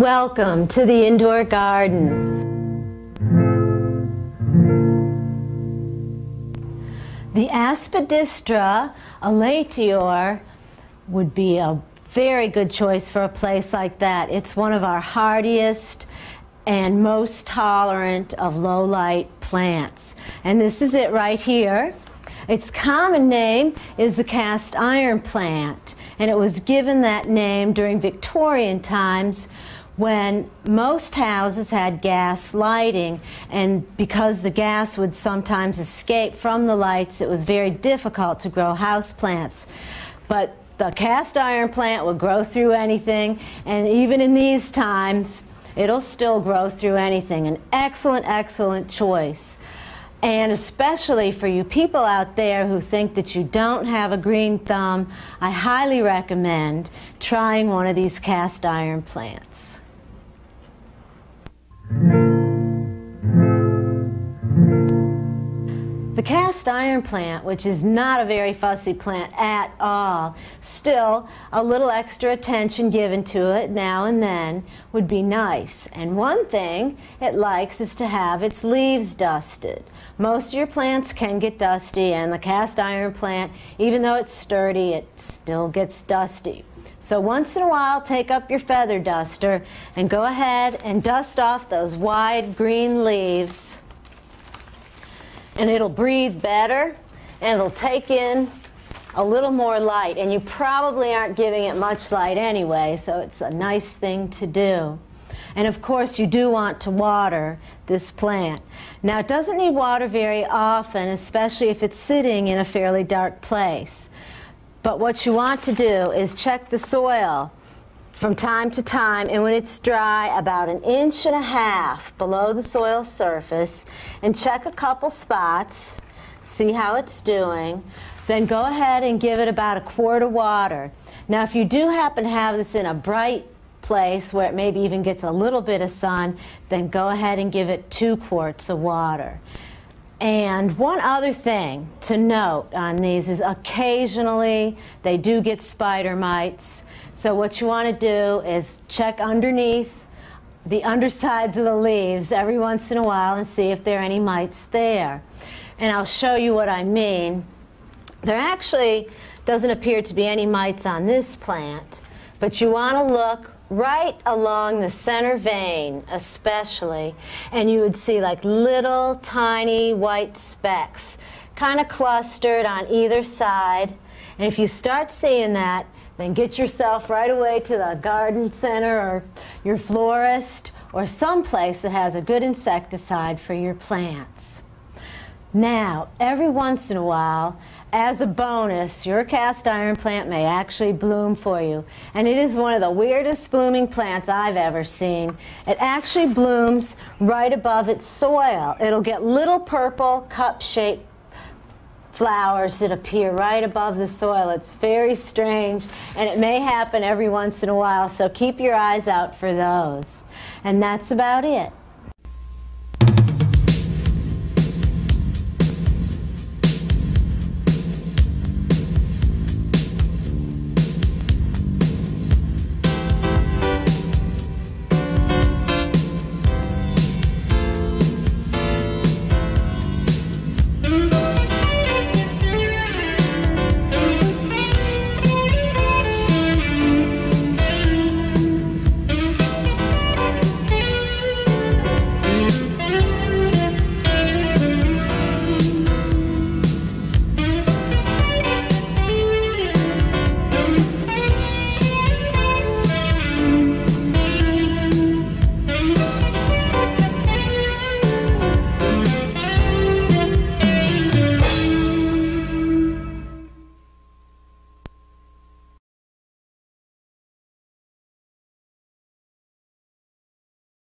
Welcome to the indoor garden. The Aspidistra elatior would be a very good choice for a place like that. It's one of our hardiest and most tolerant of low light plants. And this is it right here. Its common name is the cast iron plant, and it was given that name during Victorian times when most houses had gas lighting, and because the gas would sometimes escape from the lights, it was very difficult to grow house plants. But the cast iron plant would grow through anything, and even in these times, it'll still grow through anything. An excellent, excellent choice. And especially for you people out there who think that you don't have a green thumb, I highly recommend trying one of these cast iron plants. The cast iron plant, which is not a very fussy plant at all, still a little extra attention given to it now and then would be nice. And one thing it likes is to have its leaves dusted. Most of your plants can get dusty, and the cast iron plant, even though it's sturdy, it still gets dusty. So once in a while, take up your feather duster and go ahead and dust off those wide green leaves and it'll breathe better and it'll take in a little more light. And you probably aren't giving it much light anyway, so it's a nice thing to do. And of course, you do want to water this plant. Now, it doesn't need water very often, especially if it's sitting in a fairly dark place. But what you want to do is check the soil from time to time, and when it's dry, about an inch and a half below the soil surface, and check a couple spots, see how it's doing. Then go ahead and give it about a quart of water. Now, if you do happen to have this in a bright place where it maybe even gets a little bit of sun, then go ahead and give it two quarts of water. And one other thing to note on these is occasionally they do get spider mites. So what you want to do is check underneath the undersides of the leaves every once in a while and see if there are any mites there. And I'll show you what I mean. There actually doesn't appear to be any mites on this plant, but you want to look right along the center vein especially and you would see like little tiny white specks kind of clustered on either side and if you start seeing that then get yourself right away to the garden center or your florist or someplace that has a good insecticide for your plants. Now, every once in a while, as a bonus, your cast iron plant may actually bloom for you. And it is one of the weirdest blooming plants I've ever seen. It actually blooms right above its soil. It'll get little purple cup-shaped flowers that appear right above the soil. It's very strange, and it may happen every once in a while, so keep your eyes out for those. And that's about it.